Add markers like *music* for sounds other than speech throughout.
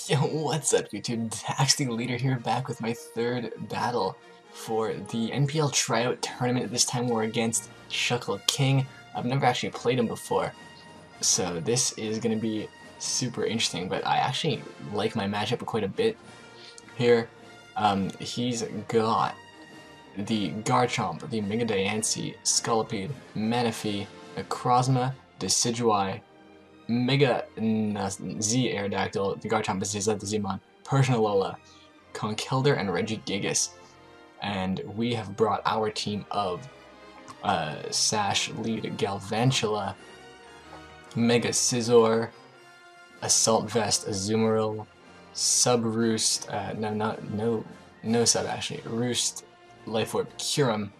*laughs* Yo, what's up YouTube? The Leader here back with my third battle for the NPL tryout tournament. This time we're against Shuckle King. I've never actually played him before, so this is going to be super interesting, but I actually like my matchup quite a bit here. Um, he's got the Garchomp, the Mega Diancie, Scolipede, Manaphy, Necrozma, Decidueye, Mega Z Aerodactyl, the Garchomp is the Zimon, Persian Alola, Conkeldurr, and Regigigas. And we have brought our team of uh, Sash Lead Galvantula, Mega Scizor, Assault Vest Azumarill, Sub Roost, uh, no, not, no, no sub actually, Roost, Life Orb Kyurem,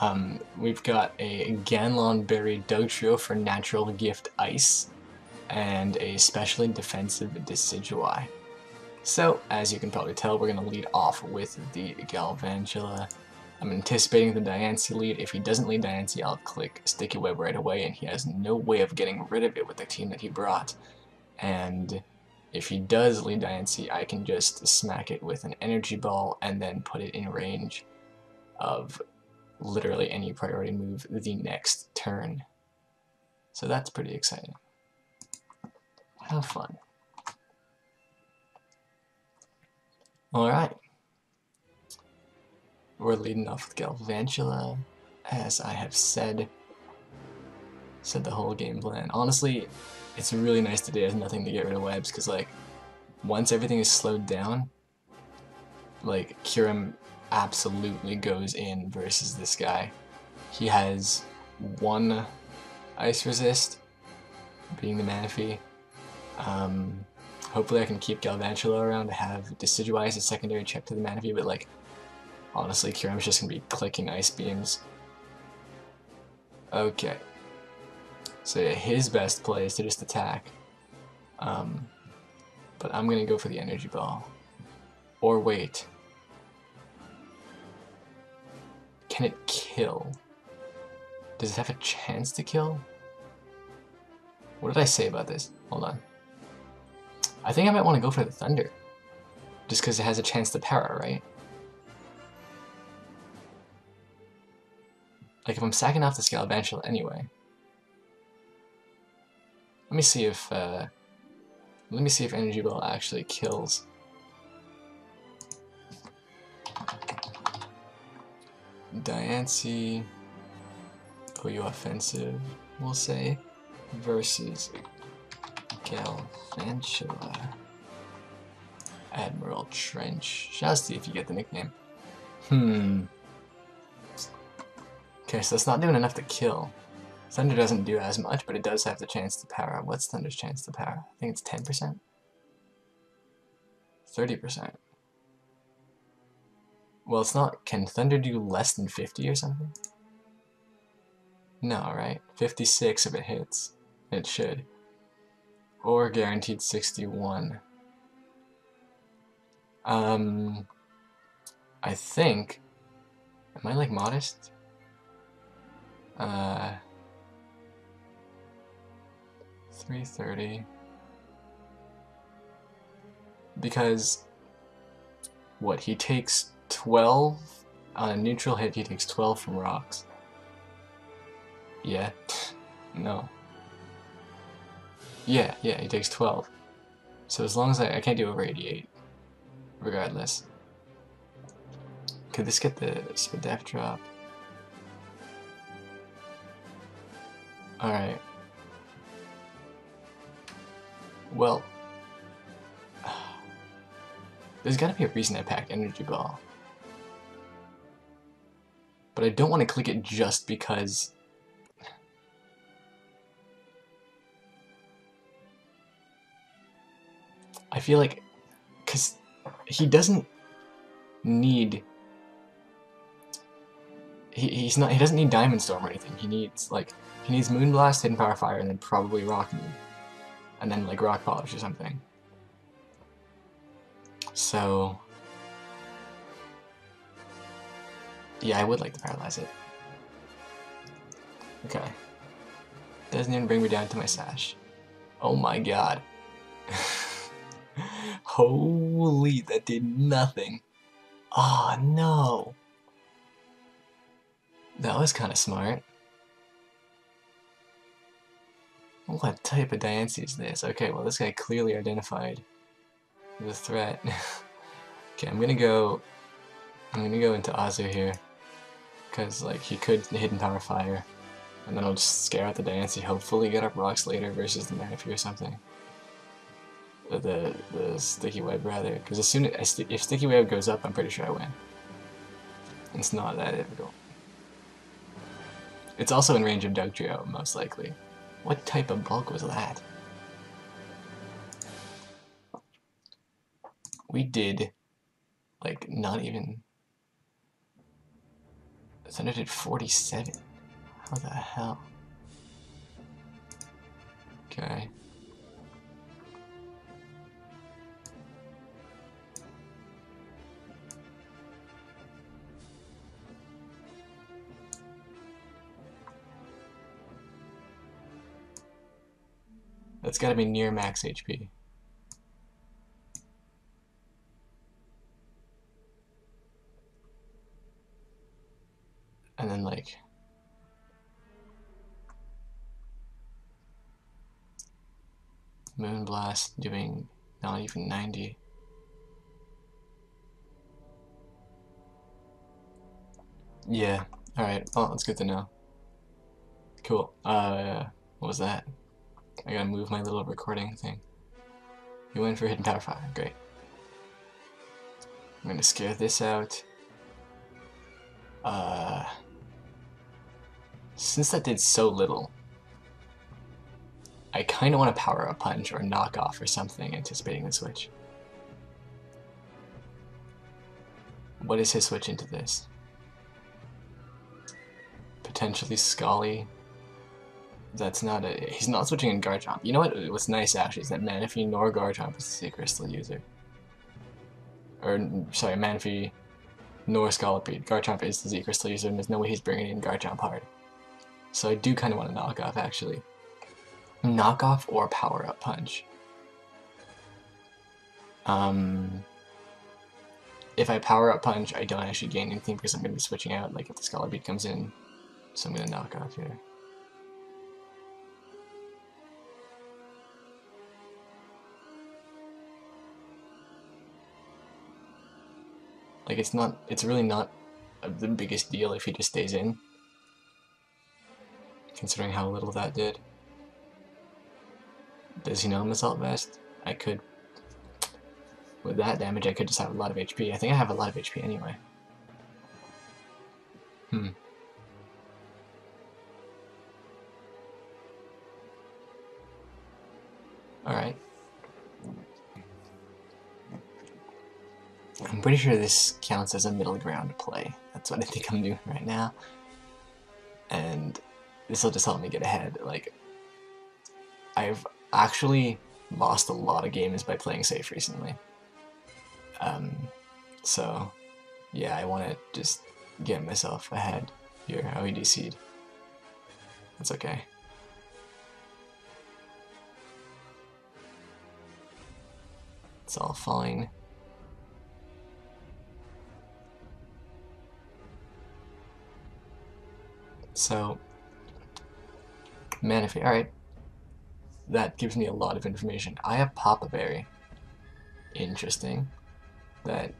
um, we've got a Ganlon Berry Dugtrio for Natural Gift Ice, and a Specially Defensive Decidueye. So, as you can probably tell, we're going to lead off with the Galvantula. I'm anticipating the Diancie lead. If he doesn't lead Diancie, I'll click Sticky Web right away, and he has no way of getting rid of it with the team that he brought. And if he does lead Diancie, I can just smack it with an Energy Ball and then put it in range of literally any priority move the next turn. So that's pretty exciting. Have fun. Alright. We're leading off with Galvantula, as I have said. Said the whole game plan. Honestly, it's really nice today has nothing to get rid of webs, because like, once everything is slowed down, like, Kyurem absolutely goes in versus this guy. He has one ice resist, being the Manaphy. Um, hopefully I can keep Galvantula around to have Decidueye a secondary check to the Manaphy, but like, honestly, Kyurem's just gonna be clicking ice beams. Okay. So yeah, his best play is to just attack. Um, but I'm gonna go for the energy ball. Or wait. Can it kill? Does it have a chance to kill? What did I say about this? Hold on. I think I might want to go for the Thunder. Just because it has a chance to para, right? Like if I'm sacking off the Scalabantula anyway. Let me see if uh, let me see if Energy Ball actually kills Diancie, OU offensive, we'll say, versus Galvantula. Admiral Trench. Shasty if you get the nickname. Hmm. Okay, so it's not doing enough to kill. Thunder doesn't do as much, but it does have the chance to power. What's Thunder's chance to power? I think it's 10%? 30%. Well, it's not. Can Thunder do less than 50 or something? No, right? 56 if it hits. It should. Or guaranteed 61. Um, I think. Am I like modest? Uh, 330. Because, what, he takes 12 on a neutral hit, he takes 12 from rocks. Yeah. *laughs* no. Yeah, yeah, he takes 12. So as long as I, I can't do over 88, regardless. Could this get the Spadef drop? Alright. Well, *sighs* there's gotta be a reason I packed Energy Ball. But I don't want to click it just because... I feel like... Because he doesn't need... He, he's not. He doesn't need Diamond Storm or anything. He needs, like... He needs Moonblast, Hidden Power Fire, and then probably Rock Moon. And then, like, Rock Polish or something. So... Yeah, I would like to paralyze it. Okay. Doesn't even bring me down to my sash. Oh my god. *laughs* Holy, that did nothing. Oh no. That was kind of smart. What type of Diancie is this? Okay, well this guy clearly identified the threat. *laughs* okay, I'm gonna go... I'm gonna go into Azu here. Because, like, he could Hidden Power Fire. And then I'll just scare out the Diancie, hopefully get up rocks later versus the Manaphy or something. The, the Sticky Web, rather. Because as soon as... If Sticky Web goes up, I'm pretty sure I win. It's not that difficult. It's also in range of Dugtrio, most likely. What type of bulk was that? We did, like, not even... Thunder did 47. How the hell? Okay. That's gotta be near max HP. And then like... Moonblast doing not even 90. Yeah, alright, well, that's good to know. Cool. Uh, what was that? I gotta move my little recording thing. You went for Hidden Power Fire, great. I'm gonna scare this out. Uh, since that did so little, I kinda want to power up punch or knock off or something, anticipating the switch. What is his switch into this? Potentially Scully that's not a. He's not switching in Garchomp. You know what? What's nice actually is that Manaphy nor Garchomp is a Z Crystal user. Or sorry, Manaphy nor Scolipede. Garchomp is the Z Crystal user, and there's no way he's bringing in Garchomp hard. So I do kind of want to knock off actually. Knock off or power up punch. Um. If I power up punch, I don't actually gain anything because I'm going to be switching out, like if the Scolipede comes in. So I'm going to knock off here. Like it's not, it's really not the biggest deal if he just stays in. Considering how little that did. Does he know I'm Assault Vest? I could, with that damage I could just have a lot of HP. I think I have a lot of HP anyway. Hmm. Alright. I'm pretty sure this counts as a middle ground play. That's what I think I'm doing right now. And this will just help me get ahead. Like, I've actually lost a lot of games by playing safe recently. Um, so, yeah, I want to just get myself ahead here. OED seed. That's okay. It's all fine. So, Manaphy, alright. That gives me a lot of information. I have Papa Berry. Interesting. That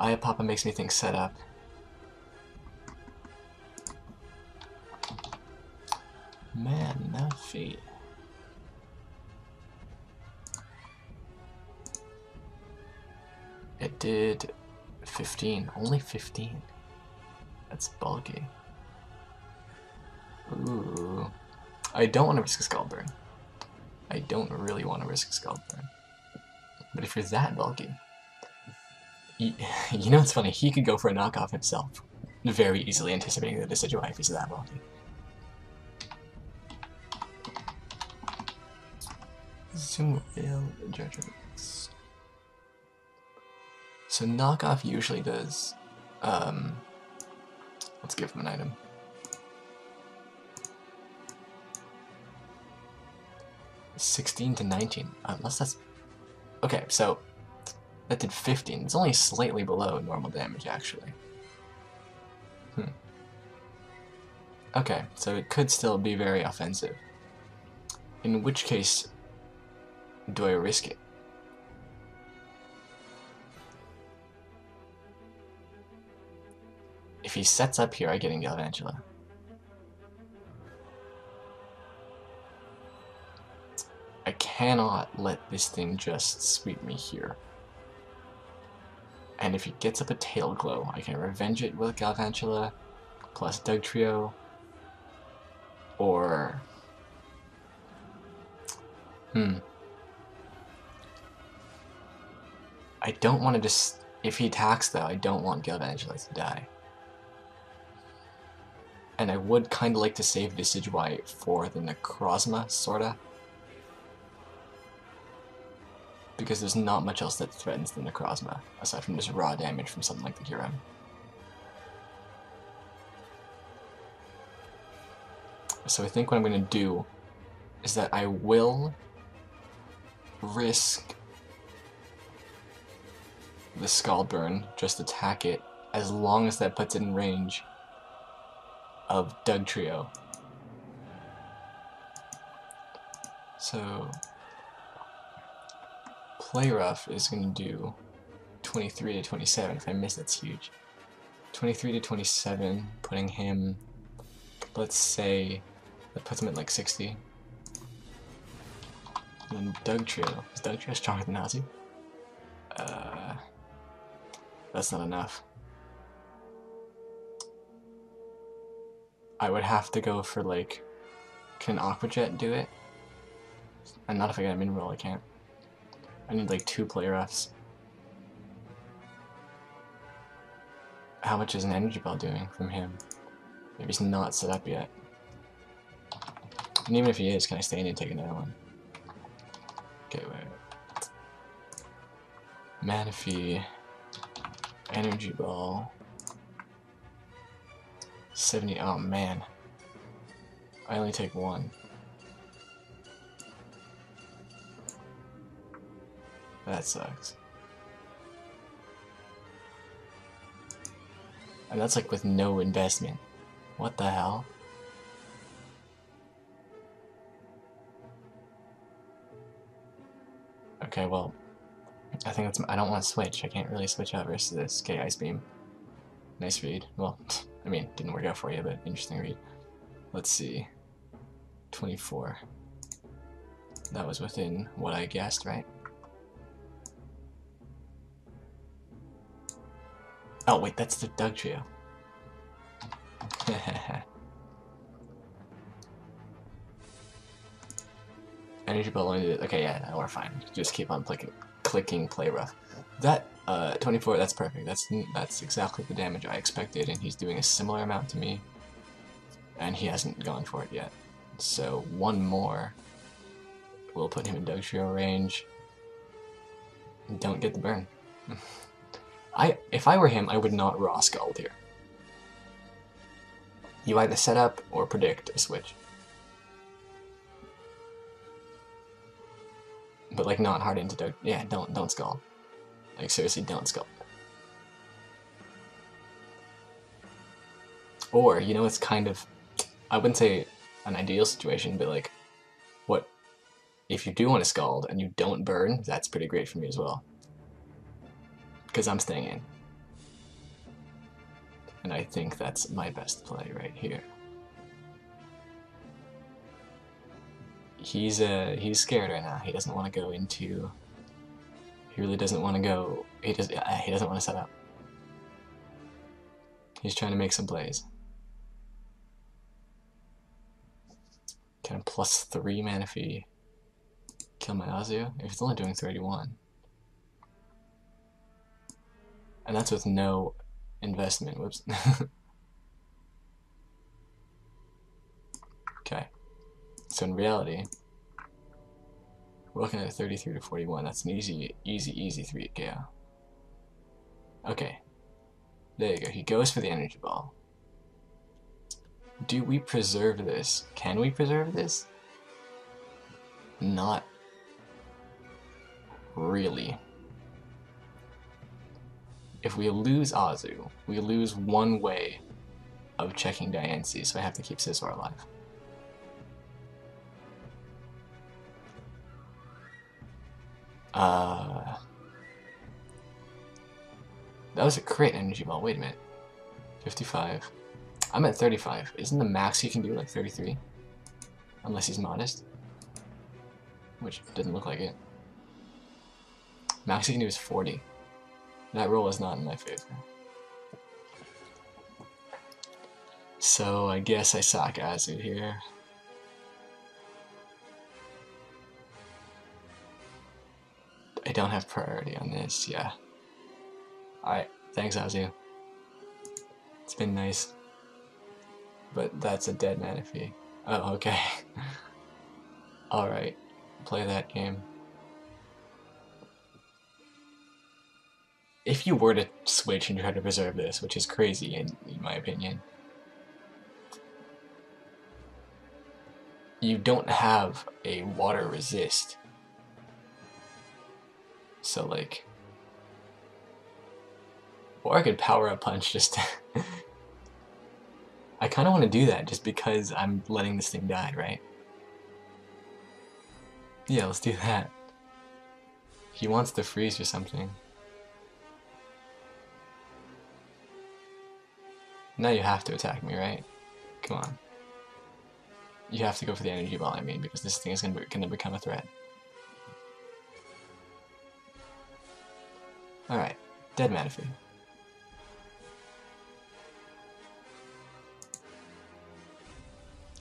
I have Papa makes me think setup. Manaphy. It did 15. Only 15. That's bulky. Ooh. I don't want to risk a Scald Burn. I don't really want to risk a Scald Burn. But if you're that bulky... You, *laughs* you know what's funny? He could go for a knockoff himself. Very easily anticipating the if he's that bulky. Judgments. So knockoff usually does um, Let's give him an item. 16 to 19. Unless that's... Okay, so that did 15. It's only slightly below normal damage, actually. Hmm. Okay, so it could still be very offensive. In which case, do I risk it? If he sets up here, I get in Galvantula. Cannot let this thing just sweep me here. And if he gets up a Tail Glow, I can revenge it with Galvantula plus Dugtrio, or... Hmm. I don't want to just... If he attacks, though, I don't want Galvantula to die. And I would kind of like to save Decidueye for the Necrozma, sorta because there's not much else that threatens the Necrozma, aside from just raw damage from something like the Kyurem. So I think what I'm going to do is that I will risk the Scald Burn, just attack it, as long as that puts it in range of Dugtrio. So play rough is going to do 23 to 27. If I miss, that's huge. 23 to 27, putting him, let's say, that puts him at like 60. And then Dugtrio. Is Dugtrio stronger than Nazi? Uh, that's not enough. I would have to go for like, can Aqua Jet do it? And not if I get a min roll, I can't. I need like two play roughs. How much is an energy ball doing from him? Maybe he's not set up yet. And even if he is, can I stay in and take another one? Okay, wait. Manaphy. Energy ball. 70, oh man. I only take one. That sucks. And that's like with no investment. What the hell? Okay, well, I think that's. I don't want to switch. I can't really switch out versus this. Okay, Ice Beam. Nice read. Well, *laughs* I mean, didn't work out for you, but interesting read. Let's see. 24. That was within what I guessed, right? Oh wait, that's the Dugtrio. Energy ball okay, yeah, we're fine. Just keep on clicking, clicking play rough. That uh, 24, that's perfect. That's that's exactly the damage I expected, and he's doing a similar amount to me, and he hasn't gone for it yet. So one more will put him in Dugtrio range. And don't get the burn. *laughs* I if I were him, I would not raw scald here. You either set up or predict a switch. But like not hard into. Yeah, don't don't scald. Like seriously, don't scald. Or you know, it's kind of I wouldn't say an ideal situation, but like what if you do want to scald and you don't burn? That's pretty great for me as well because I'm staying in. And I think that's my best play right here. He's uh he's scared right now. He doesn't want to go into. He really doesn't want to go. He does. Uh, he doesn't want to set up. He's trying to make some plays. Can plus three Manaphy kill my Azio? If it's only doing 31. And that's with no investment. Whoops. *laughs* okay. So in reality, we're looking at 33 to 41. That's an easy, easy, easy 3 KO. Okay. There you go. He goes for the energy ball. Do we preserve this? Can we preserve this? Not really. If we lose Azu, we lose one way of checking Diancie, so I have to keep Scizor alive. Uh, that was a crit energy ball. Wait a minute. 55. I'm at 35. Isn't the max he can do like 33? Unless he's modest. Which didn't look like it. Max he can do is 40. That roll is not in my favor. So I guess I sock Azu here. I don't have priority on this, yeah. Alright, thanks Azu. It's been nice. But that's a dead Manaphy. Oh, okay. *laughs* Alright, play that game. If you were to switch and try to preserve this, which is crazy in, in my opinion, you don't have a water resist. So like, or I could power up punch just *laughs* I kind of want to do that just because I'm letting this thing die, right? Yeah, let's do that. He wants to freeze or something. Now you have to attack me, right? Come on. You have to go for the energy ball, I mean, because this thing is gonna, be, gonna become a threat. Alright, dead Manaphy.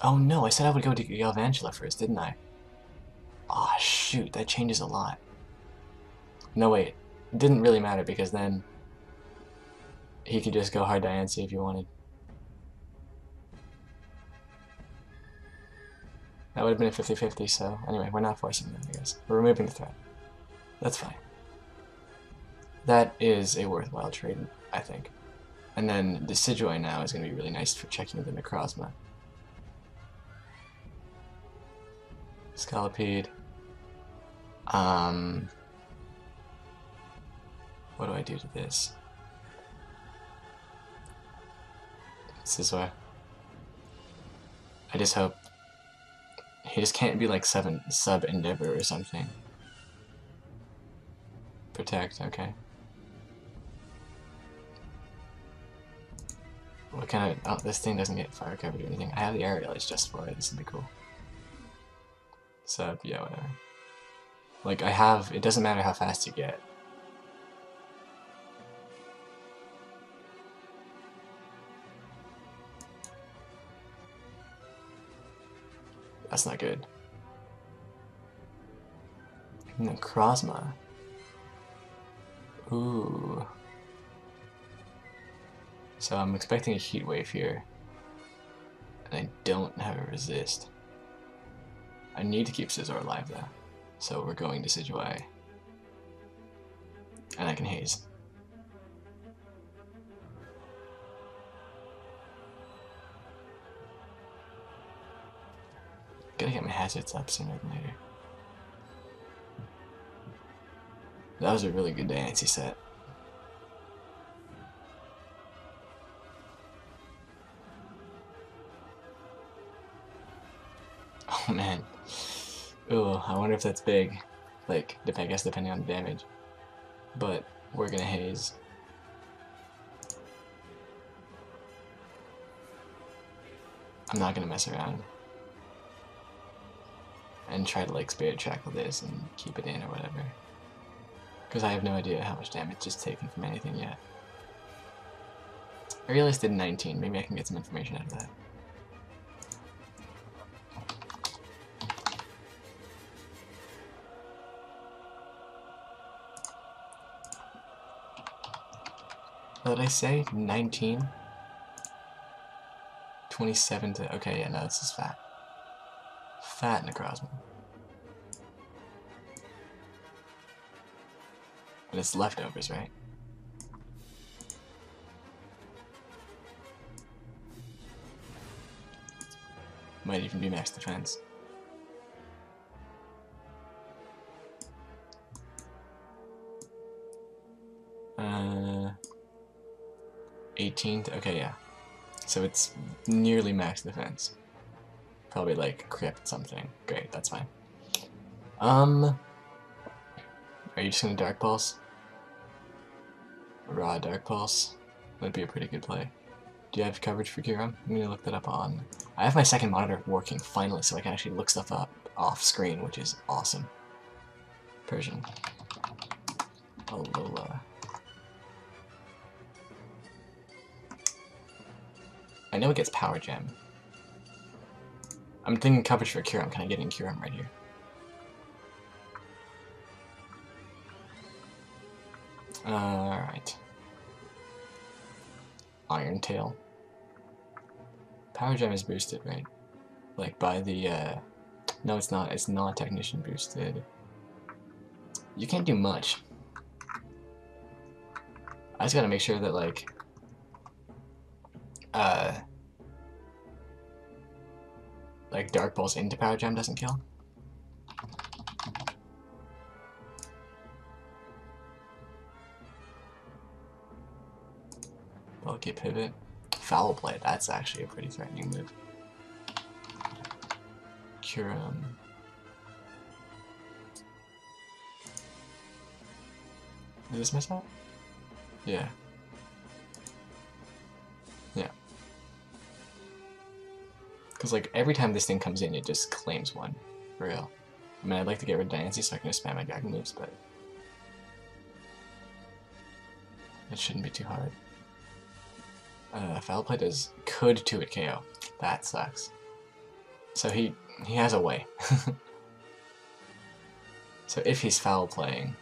Oh no, I said I would go to Galvantula first, didn't I? Ah, oh, shoot, that changes a lot. No, wait. It didn't really matter because then he could just go hard Diancie if he wanted. That would have been a 50-50, so anyway, we're not forcing that, I guess. We're removing the threat. That's fine. That is a worthwhile trade, I think. And then the Decidueye now is going to be really nice for checking the Necrozma. Scolipede. Um, what do I do to this? Scizor. I just hope he just can't be like seven sub endeavor or something. Protect, okay. What kind of oh this thing doesn't get fire covered or anything. I have the aerial, it's just for it, this would be cool. Sub, yeah, whatever. Like, I have, it doesn't matter how fast you get. That's not good. Necrozma. Ooh. So I'm expecting a heat wave here. And I don't have a resist. I need to keep Scizor alive though. So we're going to Decidueye. And I can haze. Gotta get my hazards up sooner than later. That was a really good Diancie set. *laughs* Oh man. Ooh, I wonder if that's big. Like, I guess depending on the damage. But we're gonna haze. I'm not gonna mess around. And try to like Spirit Shackle this and keep it in or whatever. Because I have no idea how much damage is taken from anything yet. I realized did 19, maybe I can get some information out of that. What did I say? 19? 27 to... Okay, yeah, no, this is fat fat Necrozma. But it's leftovers, right? Might even be max defense. Uh, 18th, okay, yeah. So it's nearly max defense. Probably like crypt something. Great, that's fine. Um, are you just gonna Dark Pulse? Raw Dark Pulse? That'd be a pretty good play. Do you have coverage for Kyurem? I'm gonna look that up on... I have my second monitor working finally, so I can actually look stuff up off screen, which is awesome. Persian. Alola. I know it gets Power Gem. I'm thinking coverage for Kyurem. Can I get in Kyurem right here? Alright. Iron Tail. Power Gem is boosted, right? Like by the, uh... No, it's not. It's not Technician boosted. You can't do much. I just gotta make sure that, like... Uh... Like, Dark Pulse into Power Gem doesn't kill. Bulky Pivot. Foul Play, that's actually a pretty threatening move. Kyurem. Did this miss out? Yeah. Because, like, every time this thing comes in, it just claims one. For real. I mean, I'd like to get rid of Diancie so I can just spam my Dragon moves, but... It shouldn't be too hard. Uh, foul play does could to it KO. That sucks. So he he has a way. *laughs* so if he's foul playing,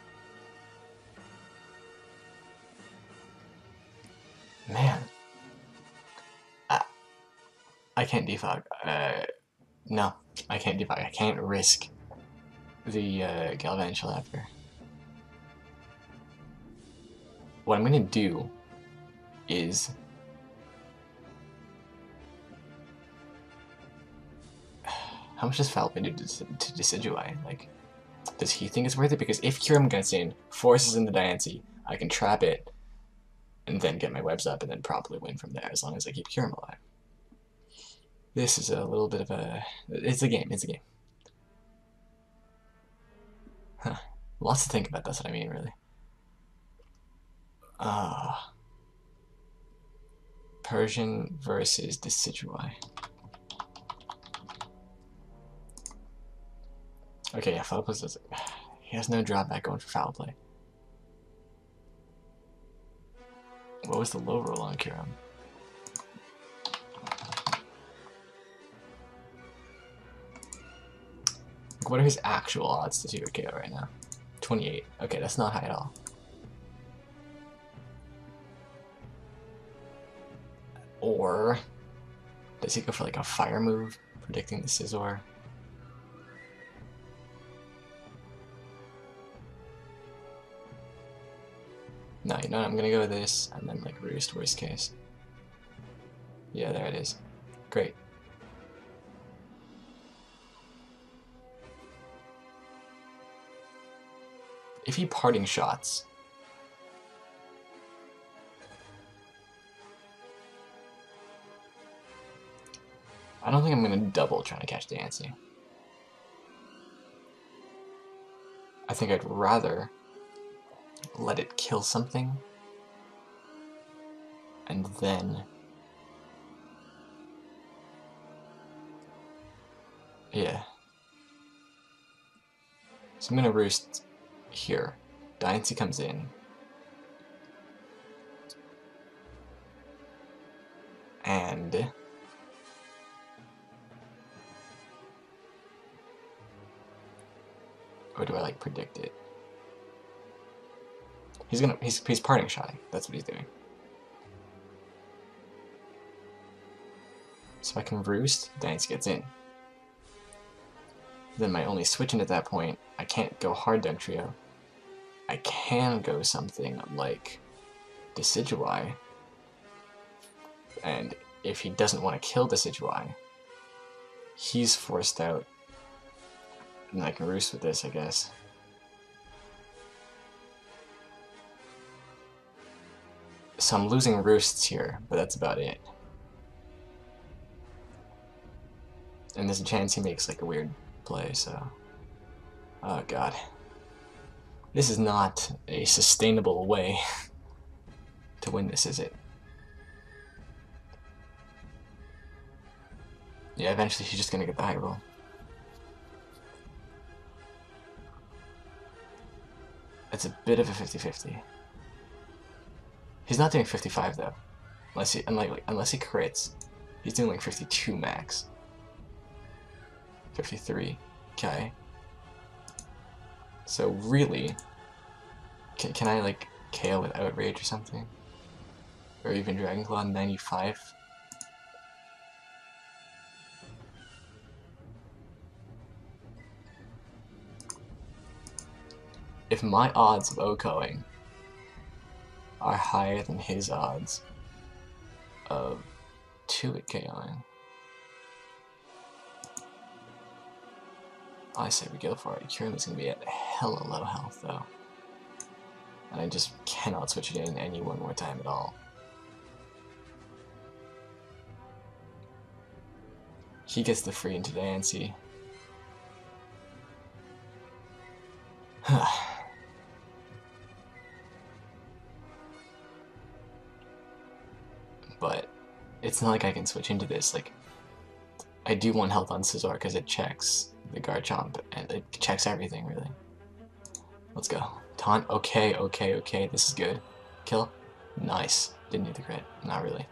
I can't defog. Uh, no, I can't defog. I can't risk the uh, after. What I'm gonna do is *sighs* How much does Falcon do to, to Decidueye? Like, does he think it's worth it? Because if Kyurem gets in, forces in the Diancie, I can trap it, and then get my webs up, and then probably win from there, as long as I keep Kyurem alive. This is a little bit of a... It's a game, it's a game. Huh. Lots to think about, that's what I mean, really. Uh, Persian versus Decidueye. Okay, yeah, play does it. He has no drawback going for foul play. What was the low roll on Kyurem? What are his actual odds to do a KO right now? 28. Okay, that's not high at all. Or does he go for like a fire move, predicting the Scizor? No, you know what? I'm gonna go with this, and then like roost, worst case. Yeah, there it is. Great. If he parting shots... I don't think I'm gonna double trying to catch Diancie. I think I'd rather let it kill something, and then yeah. So I'm gonna roost here. Diancie comes in. And or do I like predict it? He's gonna he's he's parting shotting. That's what he's doing. So I can roost, Diancie gets in. Then my only switching at that point, I can't go hard Dugtrio. I can go something like Decidueye. And if he doesn't want to kill Decidueye, he's forced out. And I can roost with this, I guess. So I'm losing roosts here, but that's about it. And there's a chance he makes like a weird play, so... Oh god. This is not a sustainable way to win this, is it? Yeah, eventually she's just gonna get the high roll. It's a bit of a 50-50. He's not doing 55 though. Unless he unlike, unless he crits. He's doing like 52 max. 53. Okay. So really, can, can I like KO with Outrage or something? Or even Dragon Claw 95? If my odds of OHKOing are higher than his odds of 2 at KOing, I say we go for it. Kyurem's gonna be at hella low health though. And I just cannot switch it in any one more time at all. He gets the free into Diancie. *sighs* but it's not like I can switch into this. Like, I do want health on Scizor because it checks the Garchomp, and it checks everything, really. Let's go. Taunt, okay, okay, okay, this is good. Kill, nice. Didn't need the crit, not really.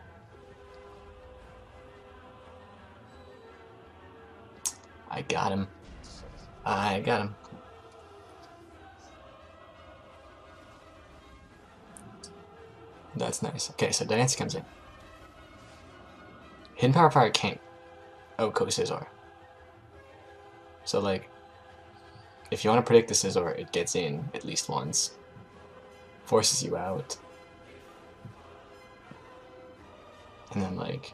I got him. I got him. That's nice. Okay, so Dance comes in. Hidden Power Fire can't Oh, OHKO Scizor. So like, if you want to predict the Scizor, it gets in at least once. Forces you out. And then like...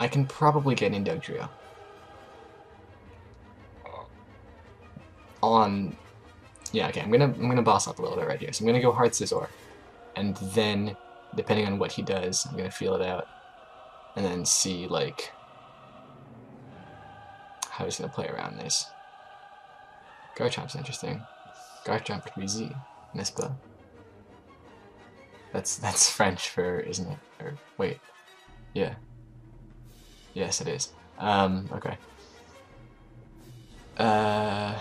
I can probably get in Dugtrio. On... Yeah, okay, I'm gonna I'm gonna boss up a little bit right here. So I'm gonna go Hard Scizor. And then depending on what he does, I'm gonna feel it out, and then see like how he's gonna play around this. Garchomp's interesting. Garchomp be Z, Nispa. That's that's *laughs* French for isn't it? Or wait, yeah. Yes, it is. Um, okay. Uh,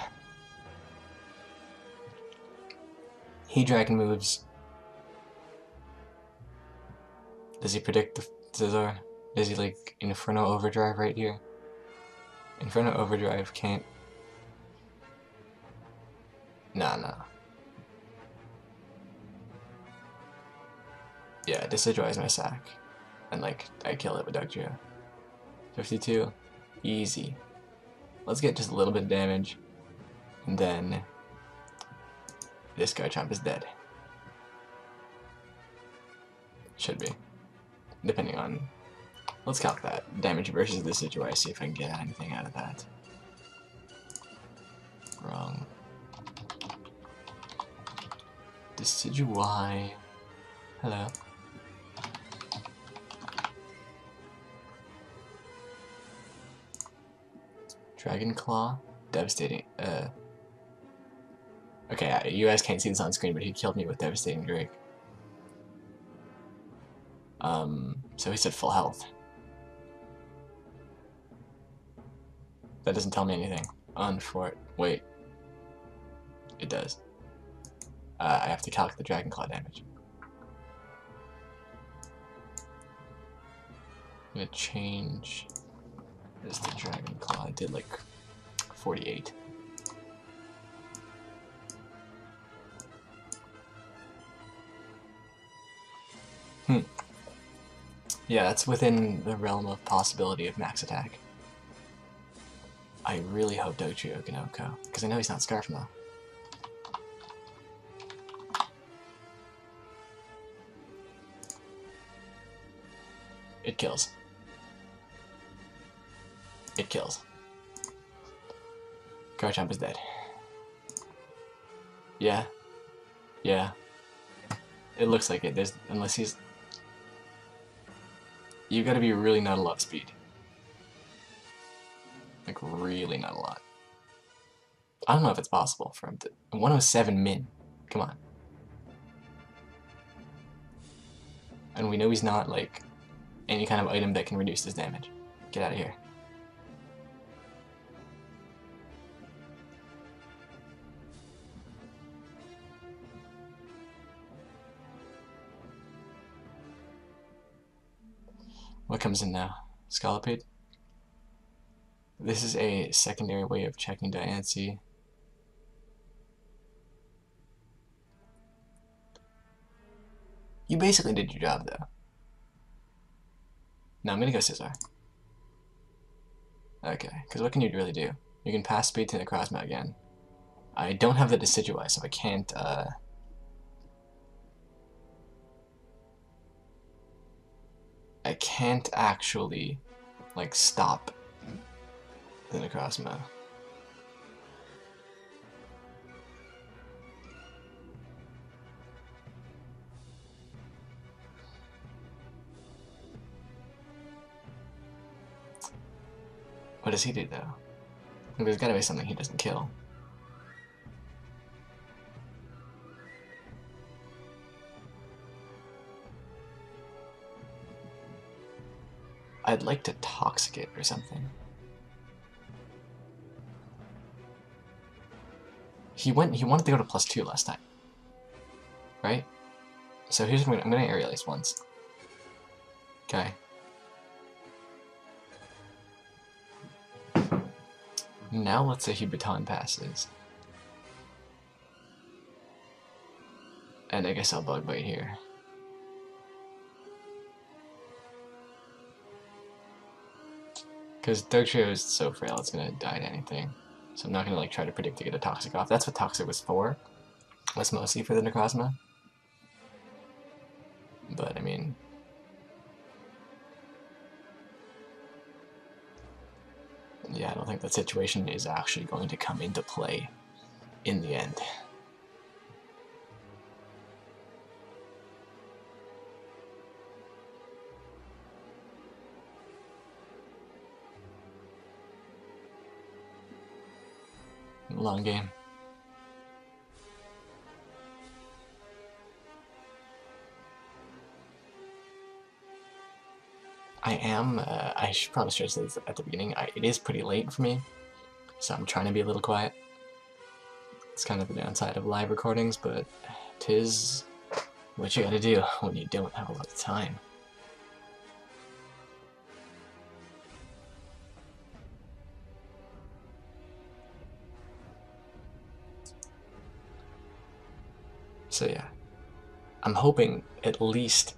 he dragon moves Does he predict the Scizor? Is he like Inferno Overdrive right here? Inferno Overdrive can't... Nah, nah. Yeah, Decidueye my sack. And like, I kill it with Dugtrio. 52. Easy. Let's get just a little bit of damage. And then... This guy Garchomp is dead. Should be depending on... Let's count that. Damage versus the situation, see if I can get anything out of that. Wrong. Decidueye. Hello. Dragon Claw. Devastating. Uh. Okay, you guys can't see this on screen, but he killed me with Devastating Drake. Um, so he said full health. That doesn't tell me anything. Unfort. Wait. It does. Uh, I have to calculate the Dragon Claw damage. I'm gonna change this to Dragon Claw. I did like 48. Hmm. Yeah, that's within the realm of possibility of max attack. I really hope Dugtrio can OHKO, because I know he's not Scarf now. It kills. It kills. Garchomp is dead. Yeah. Yeah. It looks like it. There's unless he's you gotta be really not a lot of speed. Like really not a lot. I don't know if it's possible for him to 107 min. Come on. And we know he's not like any kind of item that can reduce his damage. Get out of here. What comes in now? Scolipede? This is a secondary way of checking Diancie. You basically did your job, though. No, I'm gonna go Scizor. Okay, because what can you really do? You can pass speed to Necrozma again. I don't have the Decidueye, so I can't, uh... I can't actually, like, stop the Necrozma. What does he do, though? There's gotta be something he doesn't kill. I'd like to toxicate or something. He went. He wanted to go to plus two last time, right? So here's what I'm gonna, I'm gonna aerialize once. Okay. Now let's say he baton passes. And I guess I'll bug bite here. Because Dugtrio is so frail, it's gonna die to anything. So I'm not gonna like try to predict to get a Toxic off. That's what Toxic was for. Was mostly for the Necrozma. But I mean, yeah, I don't think that situation is actually going to come into play in the end. Long game. I am, uh, I should probably stress this at the beginning, I, it is pretty late for me, so I'm trying to be a little quiet. It's kind of the downside of live recordings, but tis what you gotta do *laughs* when you don't have a lot of time. So yeah, I'm hoping at least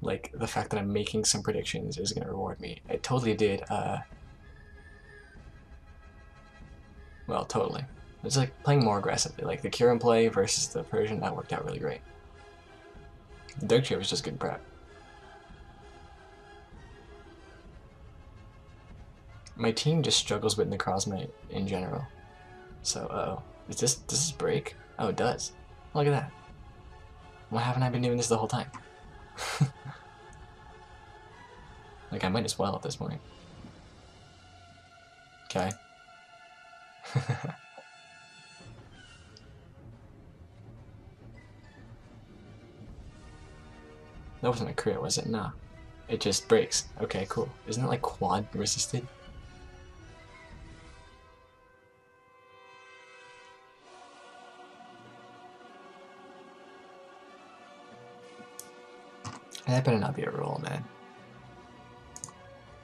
like the fact that I'm making some predictions is to reward me. It totally did. Uh, well, totally. It's like playing more aggressively. Like the Kyurem play versus the Persian, that worked out really great. The Dugtrio was just good prep. My team just struggles with Necrozma in general. So, uh oh. Is this, does this break? Oh, it does. Look at that. Why haven't I been doing this the whole time? *laughs* like, I might as well at this point. Okay. *laughs* that wasn't a crit, was it? Nah. It just breaks. Okay, cool. Isn't it like quad resisted? That better not be a rule, man.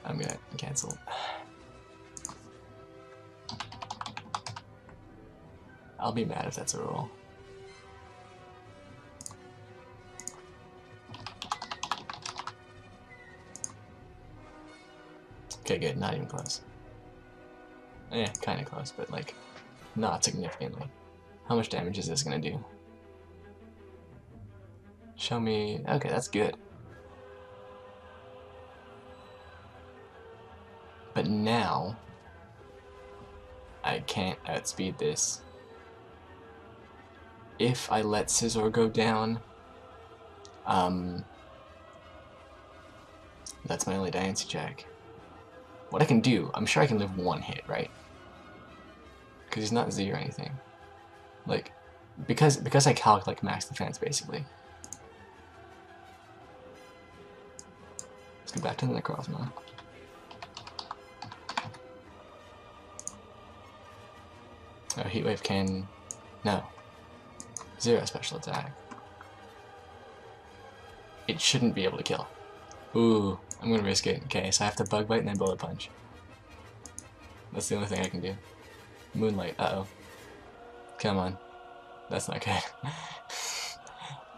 I'm gonna cancel. I'll be mad if that's a rule. Okay, good. Not even close. Yeah, kind of close, but like, not significantly. How much damage is this gonna do? Show me... Okay, that's good. Now, I can't outspeed this if I let Scizor go down, um, that's my only Diancie check. What I can do, I'm sure I can live one hit, right? Because he's not Z or anything. Like, because because I calc like max defense basically. Let's go back to the Necrozma. Oh, Heatwave can... No. Zero special attack. It shouldn't be able to kill. Ooh, I'm gonna risk it. Okay, so I have to Bug Bite and then Bullet Punch. That's the only thing I can do. Moonlight, uh-oh. Come on. That's not good. *laughs*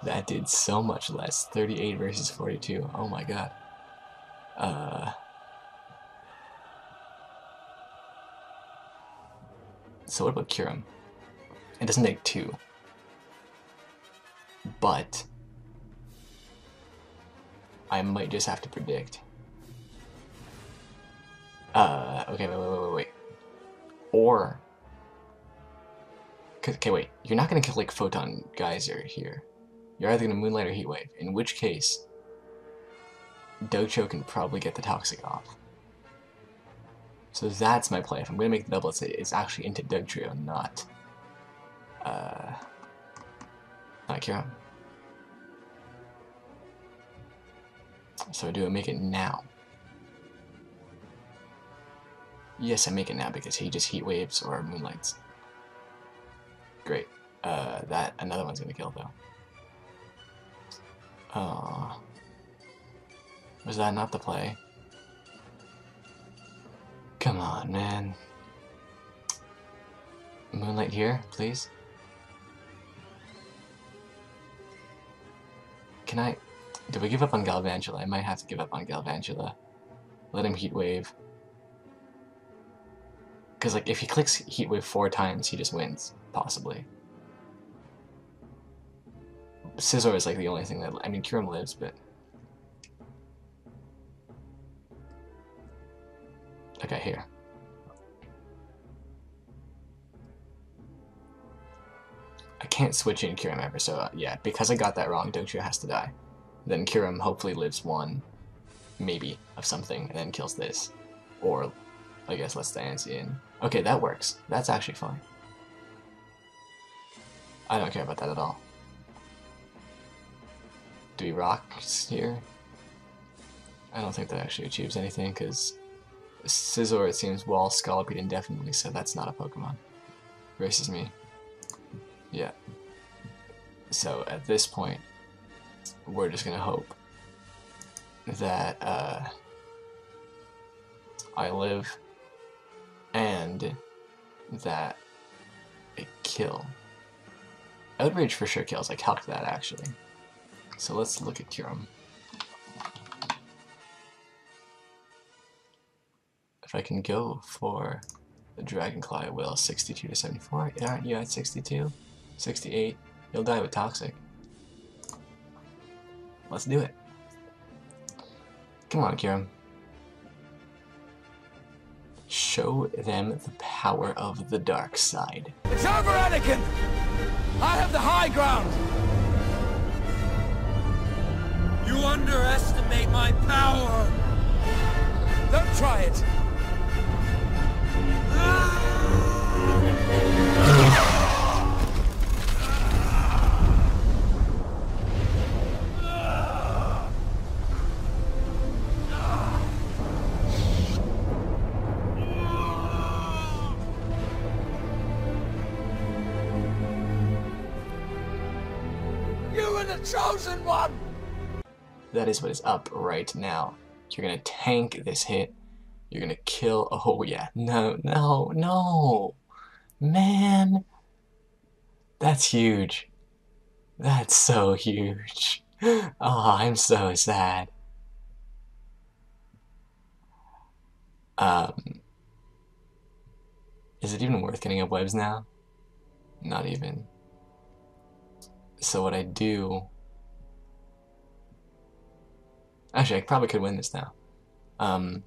that did so much less. 38 versus 42. Oh my god. Uh... So what about Kyurem? It doesn't take two. But... I might just have to predict. Uh, okay, wait, wait, wait, wait, wait. Or... Okay, wait. You're not gonna kill, like, Photon Geyser here. You're either gonna Moonlight or Heatwave. In which case, Docho can probably get the Toxic off. So that's my play. If I'm going to make the double, it's, actually into Dugtrio, not... Uh... Not Kyurem. So do I make it now? Yes, I make it now because he just heat waves or moonlights. Great. Uh, that another one's gonna kill though. Uh, was that not the play? Come on, man. Moonlight here, please. Can I... Do we give up on Galvantula? I might have to give up on Galvantula. Let him Heat Wave. Because, like, if he clicks Heat Wave four times, he just wins, possibly. Scizor is, like, the only thing that... I mean, Kyurem lives, but... here. I can't switch in Kyurem ever, so uh, yeah, because I got that wrong, Dugtrio has to die. Then Kyurem hopefully lives one, maybe, of something, and then kills this. Or, I guess, lets Diancie in. Okay, that works. That's actually fine. I don't care about that at all. Do we rock here? I don't think that actually achieves anything, because Scizor, it seems, wall Scolipede indefinitely, so that's not a Pokemon. Versus me. Yeah. So at this point, we're just gonna hope that uh, I live and that it kill. Outrage for sure kills, I calced that actually. So let's look at Kyurem. If I can go for the Dragonclaw, I will. 62 to 74. Aren't you at 62? 68. You'll die with Toxic. Let's do it. Come on, Kyurem. Show them the power of the dark side. It's over, Anakin! I have the high ground! You underestimate my power! Don't try it! Chosen one! That is what is up right now. You're gonna tank this hit. You're gonna kill. Oh, yeah. No, no, no. Man. That's huge. That's so huge. *laughs* Oh, I'm so sad. Um, is it even worth getting up webs now? Not even. So what I do... Actually, I probably could win this now. Um,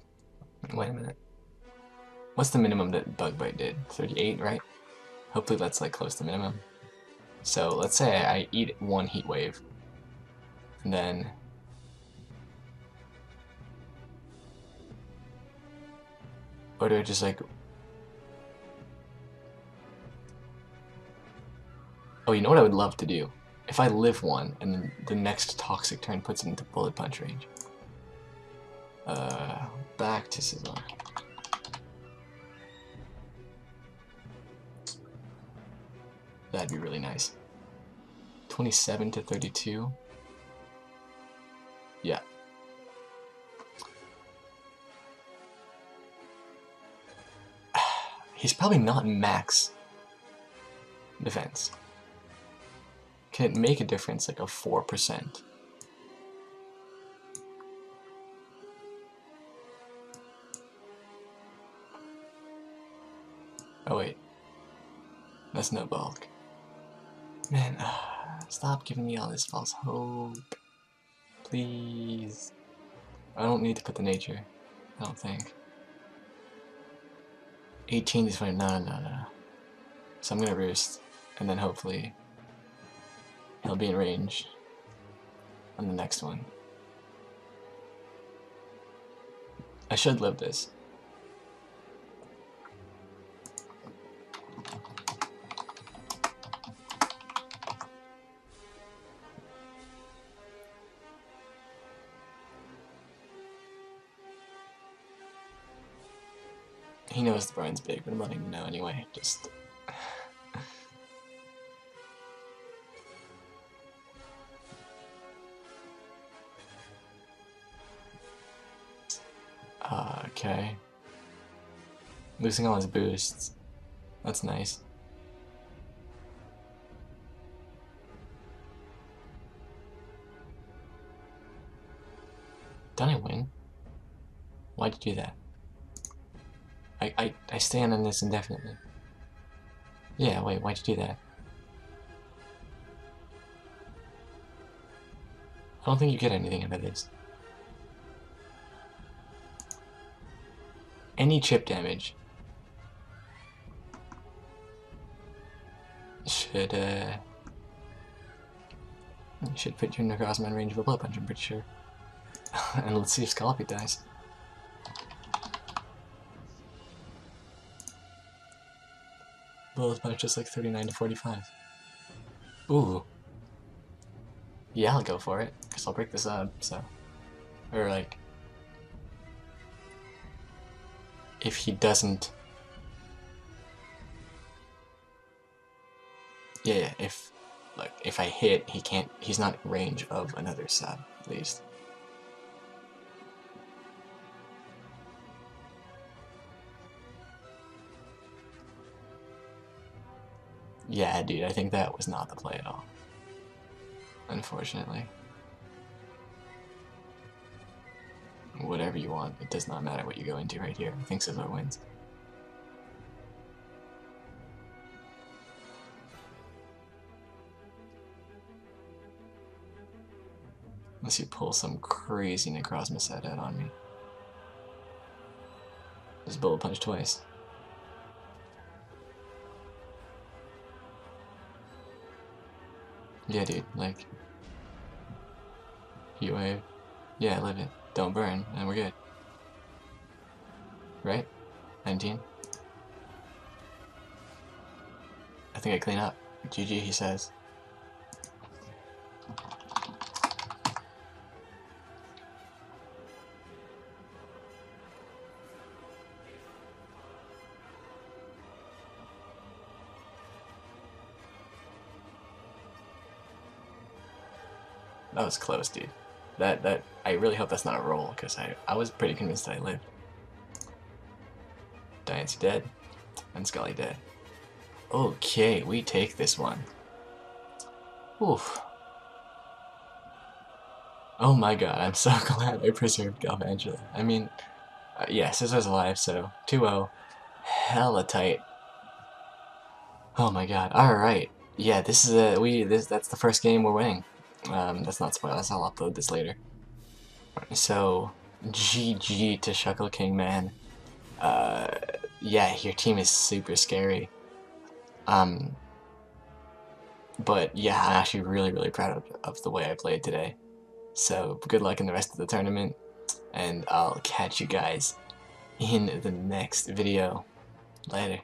wait a minute. What's the minimum that Bug Bite did? 38, right? Hopefully that's like close to minimum. So let's say I eat one heat wave, and then or do I just like Oh, you know what I would love to do? If I live one, and then the next toxic turn puts it into bullet punch range. Uh, back to Sizzle. That'd be really nice. 27 to 32. Yeah. *sighs* He's probably not max defense. Can it make a difference like a 4%? Oh wait. That's no bulk. Man, *sighs* stop giving me all this false hope. Please. I don't need to put the nature. I don't think. 18 is fine. No, no, no. So I'm gonna roost, and then hopefully he'll be in range on the next one. I should live this. Brian's big, but I'm letting him know anyway. Just. Uh, okay. Losing all his boosts. That's nice. Did I win? Why'd you do that? I, I, I stand on this indefinitely. Yeah, wait, why'd you do that? I don't think you get anything out of this. Any chip damage should, uh, should put you in the Crossman range of a blow punch, I'm pretty sure. *laughs* and let's see if Scallopy dies. Bullet punch is like 39 to 45. Ooh. Yeah, I'll go for it, because I'll break this up, so. Or like... If he doesn't... Yeah, yeah, if... Like, if I hit, he can't... He's not range of another sub, at least. Yeah, dude, I think that was not the play at all. Unfortunately. Whatever you want, it does not matter what you go into right here. I think Sizzler wins. Unless you pull some crazy Necrozma set out on me. Just bullet punch twice. Yeah, dude, like... Heat wave. Yeah, live it. Don't burn, and we're good. Right? 19? I think I clean up. GG, he says. Was close, dude. That that I really hope that's not a roll, because I, I was pretty convinced that I lived. Diancie dead. And Scully dead. Okay, we take this one. Oof. Oh my god, I'm so *laughs* glad I preserved Galvantula. I mean, uh, yeah, Scizor's alive, so 2-0. Hella tight. Oh my god, alright. Yeah, this is a, we, this, that's the first game we're winning. Um, that's not spoilers, I'll upload this later. So, GG to Shuckle King, man. Uh, yeah, your team is super scary. Um, but yeah, I'm actually really, really proud of, of the way I played today. So good luck in the rest of the tournament, and I'll catch you guys in the next video. Later.